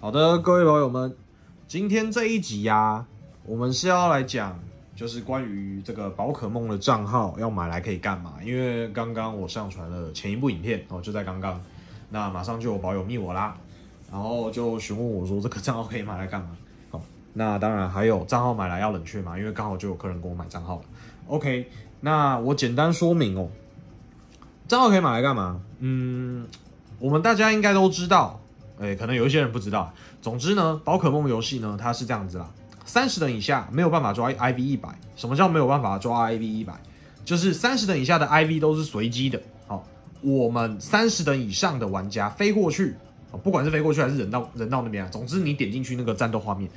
好的，各位朋友们，今天这一集呀、我们是要来讲，就是关于这个宝可梦的账号要买来可以干嘛？因为刚刚我上传了前一部影片哦，就在刚刚，那马上就有宝友密我啦，然后就询问我说这个账号可以买来干嘛？好，那当然还有账号买来要冷却嘛，因为刚好就有客人跟我买账号了。OK，那我简单说明哦，账号可以买来干嘛？嗯，我们大家应该都知道。哎，可能有一些人不知道。总之呢，宝可梦游戏呢，它是这样子啦，三十等以下没有办法抓 IV 一百。什么叫没有办法抓 IV 一百？就是三十等以下的 IV 都是随机的。好，我们三十等以上的玩家飞过去，不管是飞过去还是人到人到那边啊，总之你点进去那个战斗画面，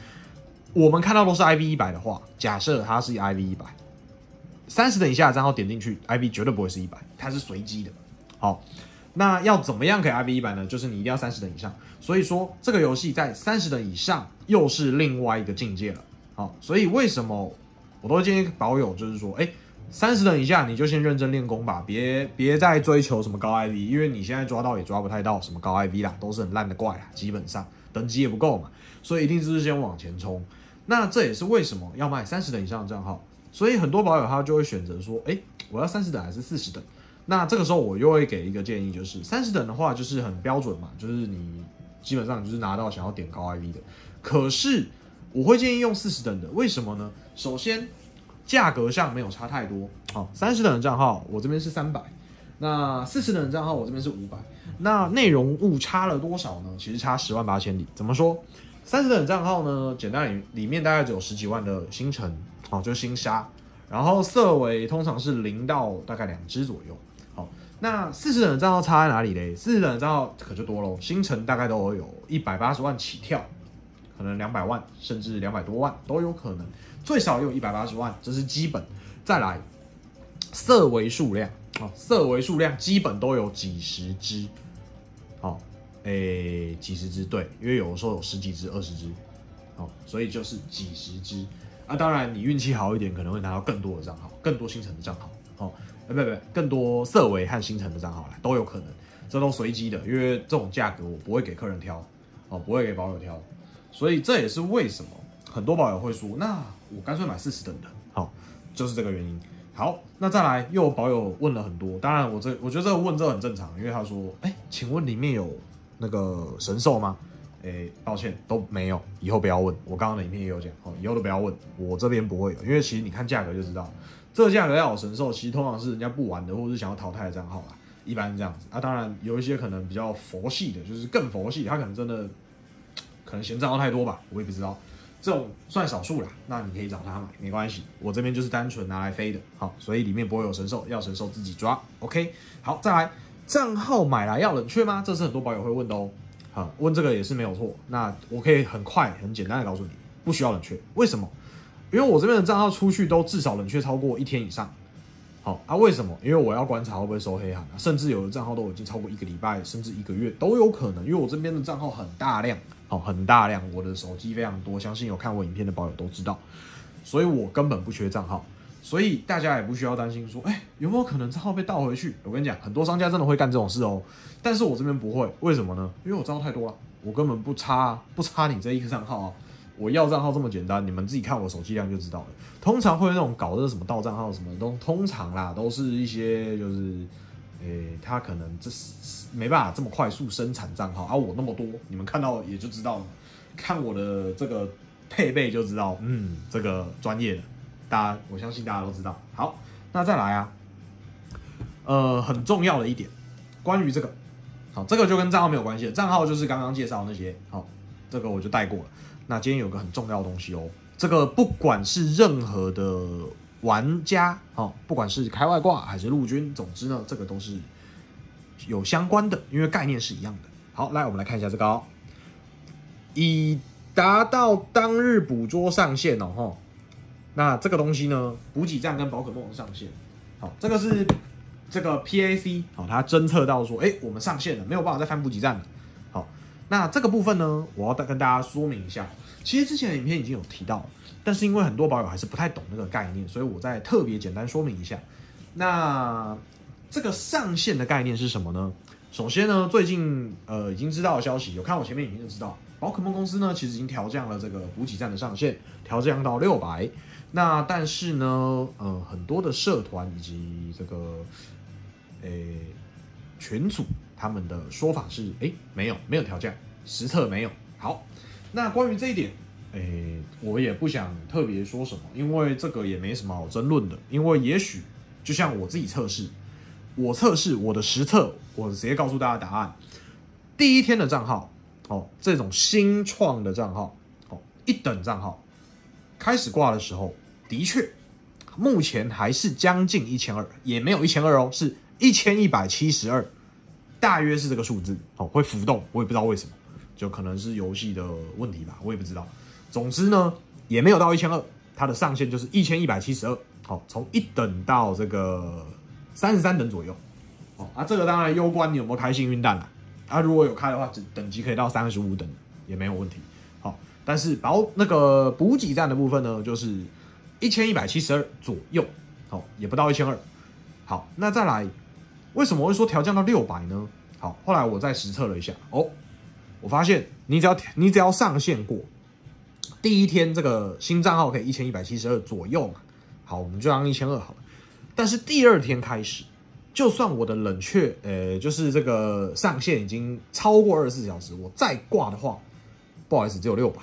我们看到都是 IV 一百的话，假设它是 IV 一百，三十等以下的账号点进去，IV 绝对不会是一百，它是随机的。好。那要怎么样给 IV 一百呢？就是你一定要三十等以上。所以说这个游戏在三十等以上又是另外一个境界了。好，所以为什么我都建议宝友就是说，哎，三十等以下你就先认真练功吧，别别再追求什么高 IV，因为你现在抓到也抓不太到什么高 IV 啦，都是很烂的怪啊，基本上等级也不够嘛，所以一定是先往前冲。那这也是为什么要买三十等以上的账号。所以很多宝友他就会选择说，哎，我要三十等还是四十等？那这个时候我又会给一个建议，就是三十等的话就是很标准嘛，就是你基本上就是拿到想要点高 IV 的。可是我会建议用四十等的，为什么呢？首先价格上没有差太多，好，三十等的账号我这边是三百，那四十等的账号我这边是五百，那内容物差了多少呢？其实差十万八千里。怎么说？三十等账号呢，简单里里面大概只有十几万的星辰，好，就是星沙，然后色尾通常是零到大概两只左右。那四十等的账号差在哪里嘞？四十等的账号可就多喽，星辰大概都有一百八十万起跳，可能两百万甚至两百多万都有可能，最少有一百八十万，这是基本。再来，色为数量啊，色为数量基本都有几十只，好，诶，几十只对，因为有的时候有十几只、二十只，好，所以就是几十只啊。当然，你运气好一点，可能会拿到更多的账号，更多星辰的账号，哦好。不不，更多色维和星辰的账号来都有可能，这都随机的，因为这种价格我不会给客人挑，哦，不会给保友挑，所以这也是为什么很多保友会说，那我干脆买四十等的，好，就是这个原因。好，那再来又有保友问了很多，当然我这我觉得这个问这很正常，因为他说，哎，请问里面有那个神兽吗？哎，抱歉都没有，以后不要问，我刚刚的影片也有讲，哦，以后都不要问，我这边不会有，因为其实你看价格就知道。这个价格要有神兽，其实通常是人家不玩的，或者是想要淘汰的账号啦，一般是这样子啊。当然有一些可能比较佛系的，就是更佛系，他可能真的可能嫌账号太多吧，我也不知道，这种算少数啦。那你可以找他买，没关系。我这边就是单纯拿来飞的，好，所以里面不会有神兽，要神兽自己抓。OK，好，再来，账号买来要冷却吗？这是很多宝友会问的哦。好，问这个也是没有错。那我可以很快很简单的告诉你，不需要冷却，为什么？因为我这边的账号出去都至少冷却超过一天以上，好啊，为什么？因为我要观察会不会收黑函啊，甚至有的账号都已经超过一个礼拜，甚至一个月都有可能。因为我这边的账号很大量，好，很大量，我的手机非常多，相信有看我影片的宝友都知道，所以我根本不缺账号，所以大家也不需要担心说，哎，有没有可能账号被盗回去？我跟你讲，很多商家真的会干这种事哦，但是我这边不会，为什么呢？因为我账号太多了，我根本不差，不差你这一个账号啊。我要账号这么简单，你们自己看我手机量就知道了。通常会那种搞的什么盗账号什么都通常啦，都是一些就是，诶，他可能这是没办法这么快速生产账号啊。我那么多，你们看到也就知道了。看我的这个配备就知道，嗯，这个专业的，大家我相信大家都知道。好，那再来啊，呃，很重要的一点，关于这个，好，这个就跟账号没有关系了，账号就是刚刚介绍那些，好，这个我就带过了。那今天有个很重要的东西哦，这个不管是任何的玩家哦，不管是开外挂还是陆军，总之呢，这个都是有相关的，因为概念是一样的。好，来我们来看一下这个哦，已达到当日捕捉上限哦，哈，那这个东西呢，补给站跟宝可梦上限，好，这个是这个 PAC 好，它侦测到说，哎，我们上线了，没有办法再翻补给站了。那这个部分呢，我要再跟大家说明一下。其实之前的影片已经有提到，但是因为很多宝友还是不太懂那个概念，所以我再特别简单说明一下。那这个上限的概念是什么呢？首先呢，最近呃已经知道的消息，有看我前面影片就知道，宝可梦公司呢其实已经调降了这个补给站的上限，调降到六百。那但是呢，呃，很多的社团以及这个诶群组他们的说法是，诶没有没有调价，实测没有。好，那关于这一点，诶我也不想特别说什么，因为这个也没什么好争论的，因为也许就像我自己测试。我测试我的实测，我直接告诉大家答案。第一天的账号，哦，这种新创的账号，哦，一等账号开始挂的时候，的确，目前还是将近一千二，也没有一千二哦，是一千一百七十二，大约是这个数字，哦，会浮动，我也不知道为什么，就可能是游戏的问题吧，我也不知道。总之呢，也没有到一千二，它的上限就是一千一百七十二，好，从一等到这个。三十三等左右，哦啊，这个当然攸关你有没有开幸运蛋了，啊，如果有开的话，等等级可以到三十五等也没有问题，好，但是保那个补给站的部分呢，就是一千一百七十二左右，好，也不到一千二，好，那再来，为什么会说调降到六百呢？好，后来我再实测了一下，哦，我发现你只要你只要上线过，第一天这个新账号可以一千一百七十二左右嘛，好，我们就让一千二好了。但是第二天开始，就算我的冷却，呃，就是这个上限已经超过二十四小时，我再挂的话，不好意思，只有六百。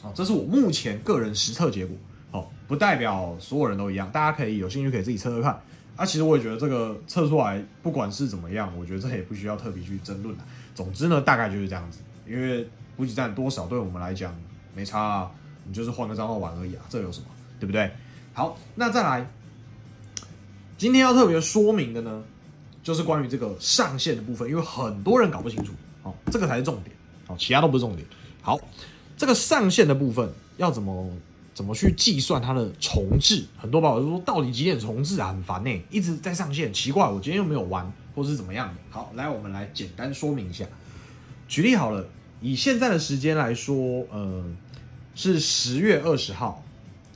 好，这是我目前个人实测结果。好，不代表所有人都一样，大家可以有兴趣可以自己测测看。啊，其实我也觉得这个测出来，不管是怎么样，我觉得这也不需要特别去争论了。总之呢，大概就是这样子。因为补给站多少对我们来讲没差啊，你就是换个账号玩而已啊，这有什么，对不对？好，那再来。今天要特别说明的呢，就是关于这个上限的部分，因为很多人搞不清楚，哦，这个才是重点，哦，其他都不是重点。好，这个上限的部分要怎么怎么去计算它的重置？很多宝友说，到底几点重置啊？很烦呢，一直在上线，奇怪，我今天又没有玩，或是怎么样的？好，来，我们来简单说明一下。举例好了，以现在的时间来说，呃，是十月二十号，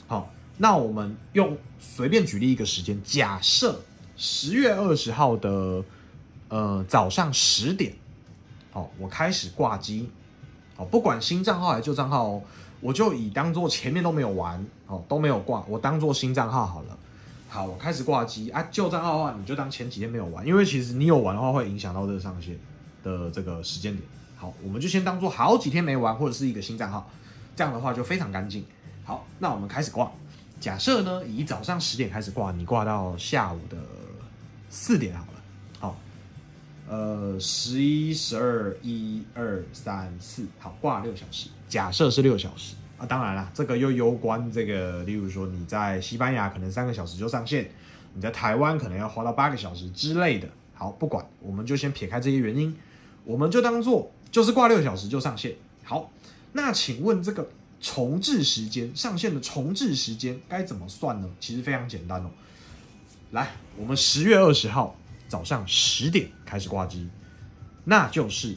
好。那我们用随便举例一个时间，假设十月二十号的呃早上十点，好，我开始挂机，好，不管新账号还是旧账号，我就以当做前面都没有玩，哦，都没有挂，我当做新账号好了。好，我开始挂机啊，旧账号的话，你就当前几天没有玩，因为其实你有玩的话，会影响到这个上限的这个时间点。好，我们就先当做好几天没玩，或者是一个新账号，这样的话就非常干净。好，那我们开始挂。假设呢，以早上十点开始挂，你挂到下午的四点好了。好，呃，十一、十二、一二三四，好，挂六小时。假设是六小时啊，当然了，这个又攸关这个，例如说你在西班牙可能三个小时就上线，你在台湾可能要花到八个小时之类的。好，不管，我们就先撇开这些原因，我们就当做就是挂六小时就上线。好，那请问这个？重置时间上线的重置时间该怎么算呢？其实非常简单哦。来，我们十月二十号早上十点开始挂机，那就是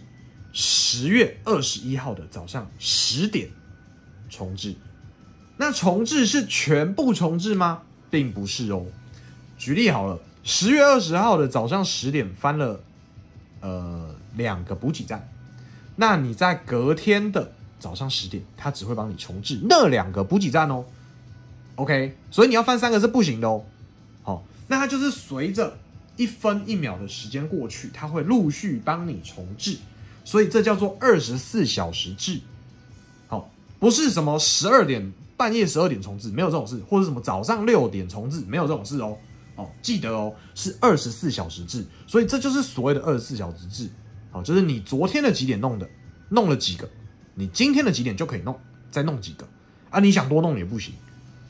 十月二十一号的早上十点重置。那重置是全部重置吗？并不是哦。举例好了，十月二十号的早上十点翻了呃两个补给站，那你在隔天的。早上十点，它只会帮你重置那两个补给站哦。OK，所以你要翻三个是不行的哦。好，那它就是随着一分一秒的时间过去，它会陆续帮你重置，所以这叫做二十四小时制。好，不是什么十二点半夜十二点重置，没有这种事，或者什么早上六点重置，没有这种事哦。哦，记得哦，是二十四小时制，所以这就是所谓的二十四小时制。好，就是你昨天的几点弄的，弄了几个。你今天的几点就可以弄，再弄几个啊？你想多弄也不行，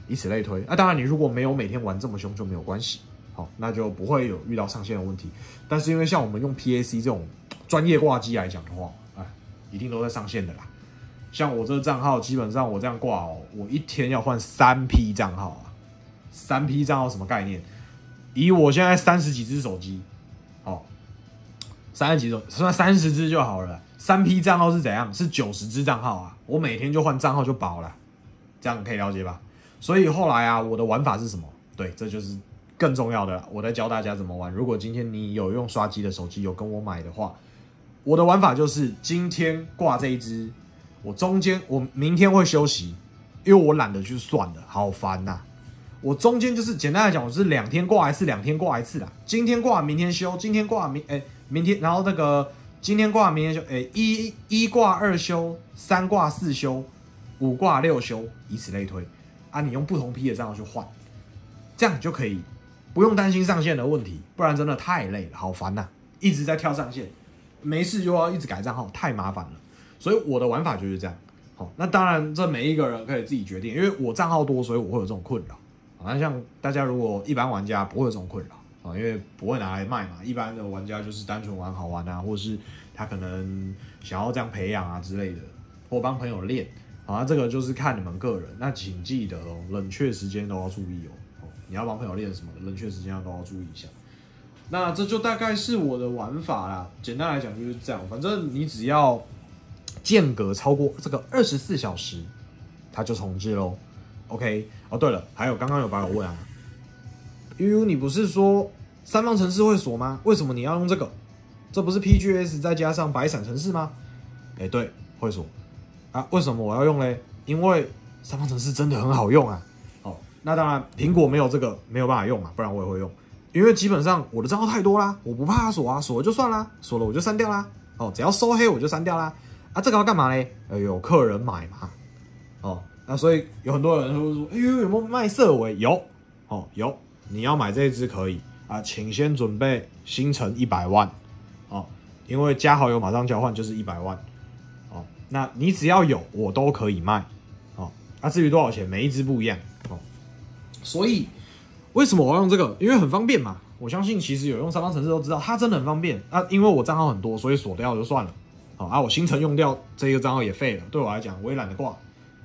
以此类推啊。当然，你如果没有每天玩这么凶就没有关系，好，那就不会有遇到上线的问题。但是因为像我们用 PAC 这种专业挂机来讲的话，哎，一定都在上线的啦。像我这个账号，基本上我这样挂哦，我一天要换三批账号啊。三批账号什么概念？以我现在三十几只手机，好，三十几种，算三十只就好了。三批账号是怎样？是九十只账号啊！我每天就换账号就饱了，这样可以了解吧？所以后来啊，我的玩法是什么？对，这就是更重要的，我在教大家怎么玩。如果今天你有用刷机的手机，有跟我买的话，我的玩法就是今天挂这一只，我中间我明天会休息，因为我懒得去算了，好烦呐。我中间就是简单来讲，我是两天挂一次，两天挂一次啦。今天挂，明天休；今天挂，明哎明天，然后那个今天挂，明天休，哎一一挂二休，三挂四休，五挂六休，以此类推。啊，你用不同批的账号去换，这样就可以不用担心上线的问题，不然真的太累了，好烦呐！一直在跳上线，没事就要一直改账号，太麻烦了。所以我的玩法就是这样。好，那当然这每一个人可以自己决定，因为我账号多，所以我会有这种困扰。那像大家如果一般玩家不会有这种困扰啊，因为不会拿来卖嘛。一般的玩家就是单纯玩好玩啊，或者是他可能想要这样培养啊之类的，或帮朋友练。好，这个就是看你们个人。那请记得哦，冷却时间都要注意哦。你要帮朋友练什么，冷却时间要都要注意一下。那这就大概是我的玩法啦。简单来讲就是这样，反正你只要间隔超过这个二十四小时，它就重置喽。OK，哦对了，还有刚刚有朋友问啊，悠悠你不是说三方程式会锁吗？为什么你要用这个？这不是 PGS 再加上白闪程式吗？哎，对，会锁。啊，为什么我要用嘞？因为三方程式真的很好用啊。哦，那当然苹果没有这个没有办法用嘛，不然我也会用。因为基本上我的账号太多啦，我不怕锁啊，锁了就算啦，锁了我就删掉啦。哦，只要收黑我就删掉啦。啊，这个要干嘛嘞？呃，有客人买嘛。哦，那所以有很多人会说，哎呦，有没有卖色尾？有，哦，有。你要买这一支可以啊，请先准备新城一百万。哦，因为加好友马上交换就是一百万。哦那你只要有，我都可以卖，哦。那至于多少钱，每一只不一样，哦。所以为什么我要用这个？因为很方便嘛。我相信其实有用三方程式都知道，它真的很方便。啊，因为我账号很多，所以锁掉就算了。好啊，我新城用掉这个账号也废了。对我来讲，我也懒得挂。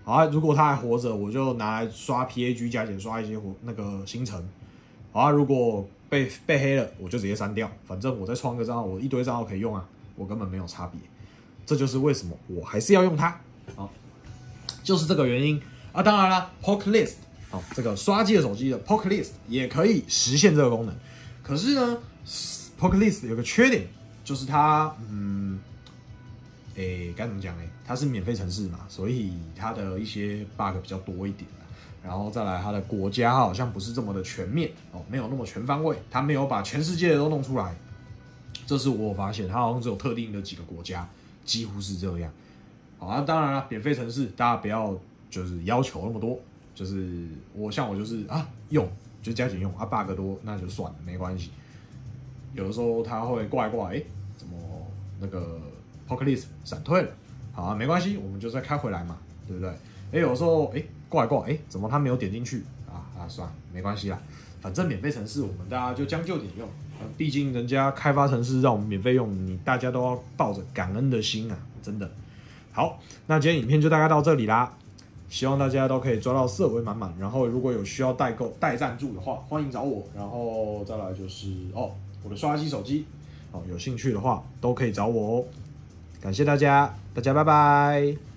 好啊，如果他还活着，我就拿来刷 PAG 加减刷一些活那个新城。好啊，如果被被黑了，我就直接删掉。反正我再创个账号，我一堆账号可以用啊，我根本没有差别。这就是为什么我还是要用它啊，就是这个原因啊。当然了，Poke List 好，这个刷机的手机的 Poke List 也可以实现这个功能。可是呢，Poke List 有个缺点，就是它，嗯，诶，该怎么讲呢？它是免费城市嘛，所以它的一些 bug 比较多一点。然后再来，它的国家好像不是这么的全面哦，没有那么全方位，它没有把全世界的都弄出来。这是我发现，它好像只有特定的几个国家。几乎是这样，好啊，当然了，免费城市大家不要就是要求那么多，就是我像我就是啊用就加紧用啊 bug 多那就算了没关系，有的时候它会挂一挂，哎，怎么那个 Pocket List 闪退了？好啊，没关系，我们就再开回来嘛，对不对？哎，有的时候哎挂一挂，哎，怎么它没有点进去啊？啊，算了，没关系啦，反正免费城市我们大家就将就点用。毕竟人家开发城市让我们免费用，你大家都要抱着感恩的心啊！真的好，那今天影片就大概到这里啦，希望大家都可以抓到色味满满。然后如果有需要代购、代赞助的话，欢迎找我。然后再来就是哦，我的刷机手机，哦，有兴趣的话都可以找我哦。感谢大家，大家拜拜。